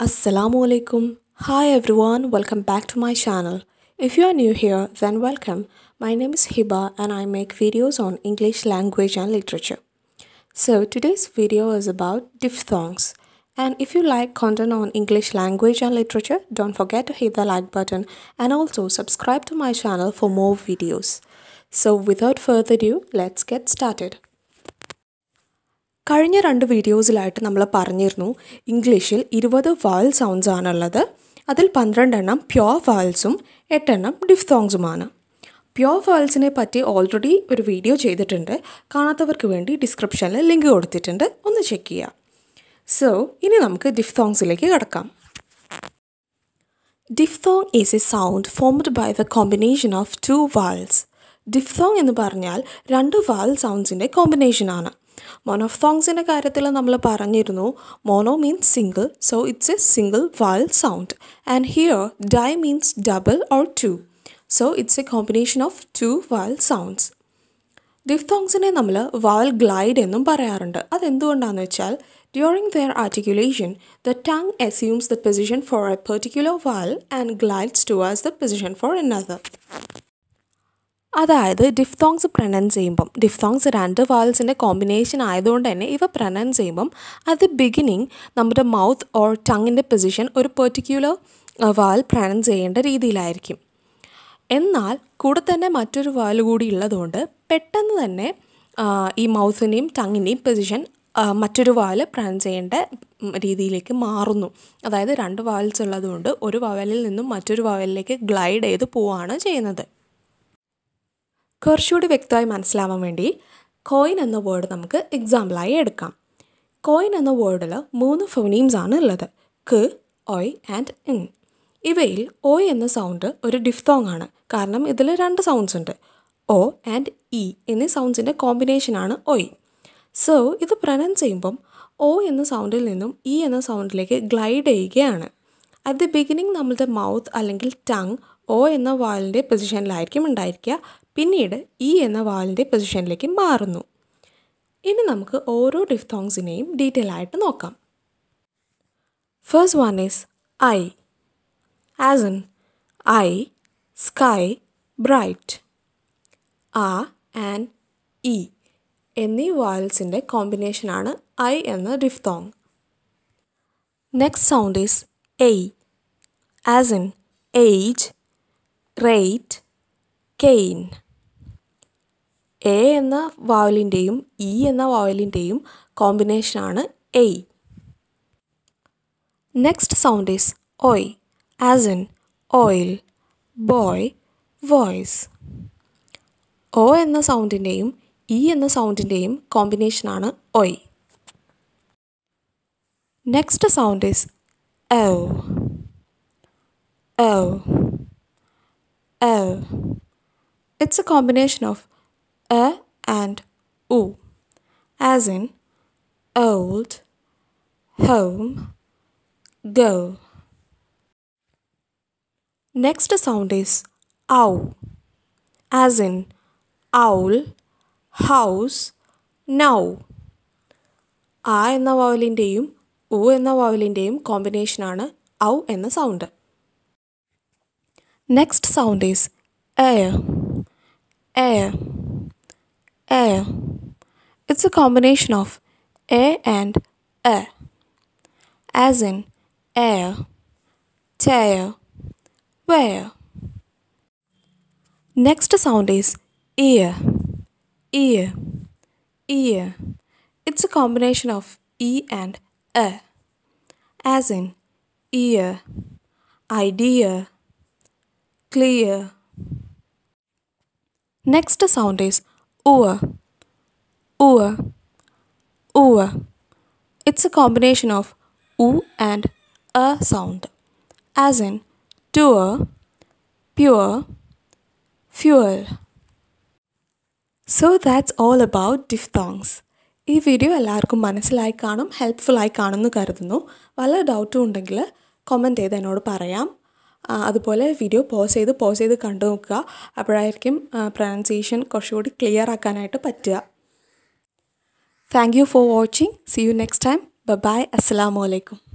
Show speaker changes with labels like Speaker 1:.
Speaker 1: Assalamu alaikum. Hi everyone, welcome back to my channel. If you are new here, then welcome. My name is Hiba and I make videos on English language and literature. So today's video is about diphthongs. And if you like content on English language and literature, don't forget to hit the like button and also subscribe to my channel for more videos. So without further ado, let's get started. കഴിഞ്ഞ രണ്ട് വീഡിയോസിലായിട്ട് നമ്മൾ പറഞ്ഞിരുന്നു ഇംഗ്ലീഷിൽ ഇരുപത് വാൽ sounds ആണുള്ളത്. അതിൽ പന്ത്രണ്ടെണ്ണം pure വാൽസും എട്ടെണ്ണം ഡിഫ്തോങ്സുമാണ് പ്യോർ വാൽസിനെ പറ്റി ഓൾറെഡി ഒരു വീഡിയോ ചെയ്തിട്ടുണ്ട്. കാണാത്തവർക്ക് വേണ്ടി ഡിസ്ക്രിപ്ഷനിൽ ലിങ്ക് കൊടുത്തിട്ടുണ്ട്. ഒന്ന് ചെക്ക് ചെയ്യുക സോ ഇനി നമുക്ക് ഡിഫ്തോങ്സിലേക്ക് കിടക്കാം. Diphthong is a sound formed by the combination of two vowels diphthong എന്ന് പറഞ്ഞാൽ രണ്ട് വാൽ സൗണ്ട്സിന്റെ കോമ്പിനേഷനാണ് മോണോഫ്തോങ്സിന്റെ കാര്യത്തിൽ നമ്മൾ പറഞ്ഞിരുന്നു mono means single so it's a single vowel sound and here di means double or two so it's a combination of two vowel sounds ഡിഫ്തോങ്സിനെ നമ്മൾ vowel glide എന്നും പറയാറുണ്ട്. അതെന്തുകൊണ്ടാണെന്ന് വെച്ചാൽ their articulation the tongue assumes the position for a particular vowel and glides towards the position for another. അതായത് diphthongs pronounce ചെയ്യുമ്പം diphthongs രണ്ട് വാൽസിന്റെ combination ആയതുകൊണ്ട് തന്നെ ഇവ പ്രനൗൺസ് ചെയ്യുമ്പം അത് ബിഗിനിങ് നമ്മുടെ മൗത്ത് ഓർ ടങ്ങിന്റെ പൊസിഷൻ ഒരു പെർട്ടിക്കുലർ വാൽ പ്രനൗൺസ് ചെയ്യേണ്ട രീതിയിലായിരിക്കും. എന്നാൽ കൂടെ തന്നെ മറ്റൊരു വാൽ കൂടി ഉള്ളതുകൊണ്ട് പെട്ടെന്ന് തന്നെ ഈ മൗത്തിന്റെയും ടങ്ങിന്റെയും പൊസിഷൻ മറ്റൊരു വാൽ പ്രനൗൺസ് ചെയ്യേണ്ട രീതിയിലേക്ക് മാറുന്നു. അതായത് രണ്ട് വാൽസ് ഉള്ളതുകൊണ്ട് ഒരു വവലിൽ നിന്നും മറ്റൊരു വവലിലേക്ക് ഗ്ലൈഡ് ചെയ്ത് പോവുകയാണ് ചെയ്യുന്നത്. കുറച്ചുകൂടി വ്യക്തമായി മനസ്സിലാവാൻ വേണ്ടി കോയിൻ എന്ന വേർഡ് നമുക്ക് എക്സാമ്പിളായി എടുക്കാം. കോയിൻ എന്ന വേർഡിൽ മൂന്ന് ഫോണീംസ് ആണ് ഉള്ളത്. ക് ഒയ് ആൻഡ് ഇൻ ഇവയിൽ ഓയ് എന്ന സൗണ്ട് ഒരു ഡിഫ്തോങ് ആണ്. കാരണം ഇതിൽ രണ്ട് സൗണ്ട്സ് ഉണ്ട്. ഒ ആൻഡ് ഇ എന്നീ സൗണ്ട്സിന്റെ കോമ്പിനേഷനാണ് ഒയ് സോ ഇത് പ്രനൗൺസ് ചെയ്യുമ്പം ഒ എന്ന സൗണ്ടിൽ നിന്നും ഇ എന്ന സൗണ്ടിലേക്ക് ഗ്ലൈഡ് ചെയ്യുകയാണ്. അറ്റ് ദി ബിഗിനിങ് നമ്മളുടെ മൗത്ത് അല്ലെങ്കിൽ ടങ് ഒ എന്ന വാലിന്റെ പൊസിഷനിലായിരിക്കും ഉണ്ടായിരിക്കുക. പിന്നീട് ഇ എന്ന വാലിന്റെ പൊസിഷനിലേക്ക് മാറുന്നു. ഇനി നമുക്ക് ഓരോ ഡിഫ്തോങ്സിനെയും ഡീറ്റെയിൽ ആയിട്ട് നോക്കാം. First one is I as in I sky bright ആ ആൻഡ് ഇ എന്നീ വാൽസിന്റെ കോമ്പിനേഷനാണ് ഐ എന്ന diphthong next sound is ay as in age rate cane A എന്ന വാവലിന്റെയും ഇ എന്ന വാവലിന്റെയും കോമ്പിനേഷനാണ് ay next sound is oy as in oil boy voice O എന്ന സൗണ്ടിന്റെയും ഇ എന്ന സൗണ്ടിന്റെയും കോമ്പിനേഷനാണ് ഒയ് നെക്സ്റ്റ് സൗണ്ട് ഈസ് എവ് എവ് എവ് It's a combination of a and u, as in old, home, go. Next sound is ow, as in owl, house, now. ആ എന്ന വാവലിന്റെയും ഉ എന്ന വാവലിന്റെയും കോമ്പിനേഷനാണ് ഔ എന്ന sound next sound is air air air. It's a combination of a and a as in air tear wear. Next sound is ear ear ear. It's a combination of e and a as in ear idea clear. Next sound is oor, ua, ua. It's a combination of oo and a sound, as in tour, pure, fuel. So that's all about diphthongs. ഈ video എല്ലാവർക്കും മനസ്സിലായി കാണും ഹെൽപ്ഫുള്ളായി കാണുമെന്ന് കരുതുന്നു വല്ല ഡൗട്ടും ഉണ്ടെങ്കിൽ comment ചെയ്ത് എന്നോട് പറയാം അതുപോലെ വീഡിയോ പോസ് ചെയ്ത് പോസ് ചെയ്ത് കണ്ടു നോക്കുക. അപ്പോഴായിരിക്കും പ്രൊനൗൺസിയേഷൻ കുറച്ചുകൂടി ക്ലിയർ ആക്കാനായിട്ട് പറ്റുക. Thank for watching see you next time bye അസ്സാം വലൈക്കും